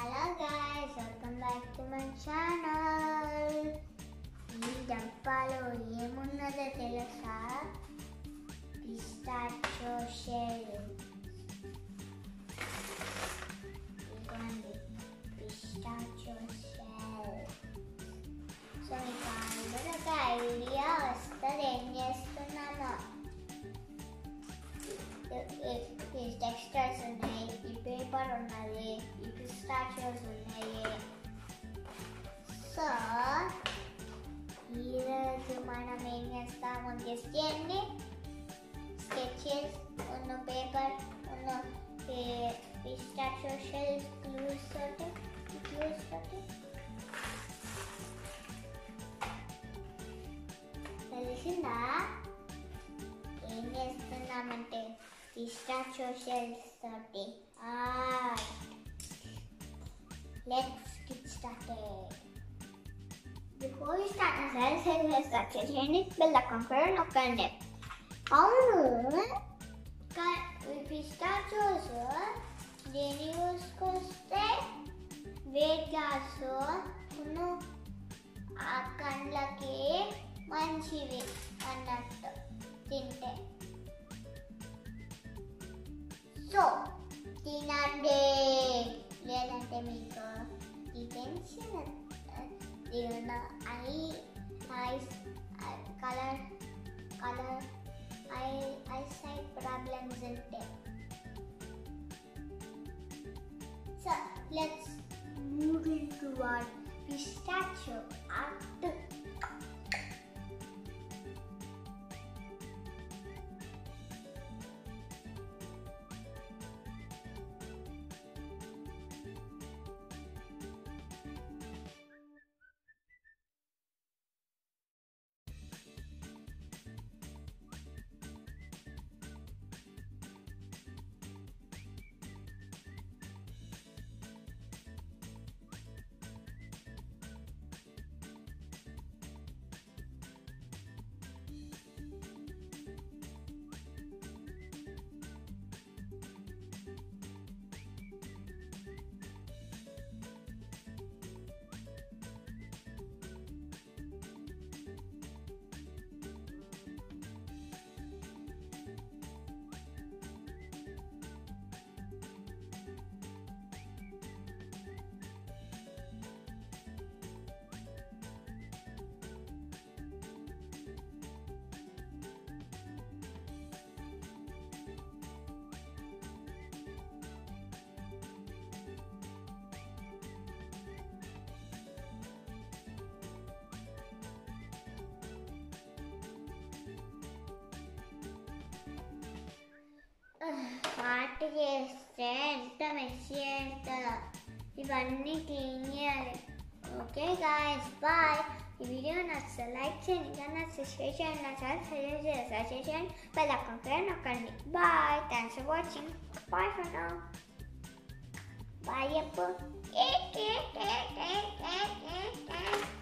Hello guys welcome back to my channel ఈ డబ్బాలో ఏమున్నదో తెలుసా పిస్టాచో షెల్ ఇదిగోండి పిస్టాచో షెల్ సో మీకు అందరూ ఒక ఐడియా వస్తుంది ఏం చేస్తున్నామో ఈ టెక్స్టైల్స్ ఉన్నాయి ఈ పేపర్ ఉన్నది ఈ పిస్టాచియోస్ ఉన్నాయి సో ఈరోజు మనం ఏం చేస్తామో గెస్ట్ చేయండి స్కెచెస్ ఉన్న పేపర్ ఉన్న పిస్టాచియో షెల్స్ క్లూస్ తోటి క్లూస్ తోటి తెలిసిందా ఏం చేస్తున్నామంటే పిస్టాచియో షెల్స్ తోటి let's get started before we start అసలు సెల్ స్టార్ట్ చేయండి బెల్ అకౌంట్ నొక్కండి అవును పిస్టాచియోస్ దేని చూసుకొస్తే వెయిట్ గ్యాస్ ఆ కండ్లకి మంచివి అన్నట్టు తింటే సో తినండి There ಜೀವನ ಐ eyes uh, color color eye eyesight problems will take so let's move into our pistachio. art art చేస్తే ఎంత మెస్సీ అవుతుందో ఇవన్నీ క్లీన్ చేయాలి ఓకే గాయస్ బాయ్ ఈ వీడియో నచ్చితే లైక్ చేయండి ఇంకా నచ్చితే షేర్ చేయండి నా ఛానల్ సజెస్ట్ చేసి షేర్ చేయండి బెల్ అకౌంట్ నొక్కండి bye thanks for watching bye for now bye చెప్పు ఏ ఏ ఏ ఏ ఏ ఏ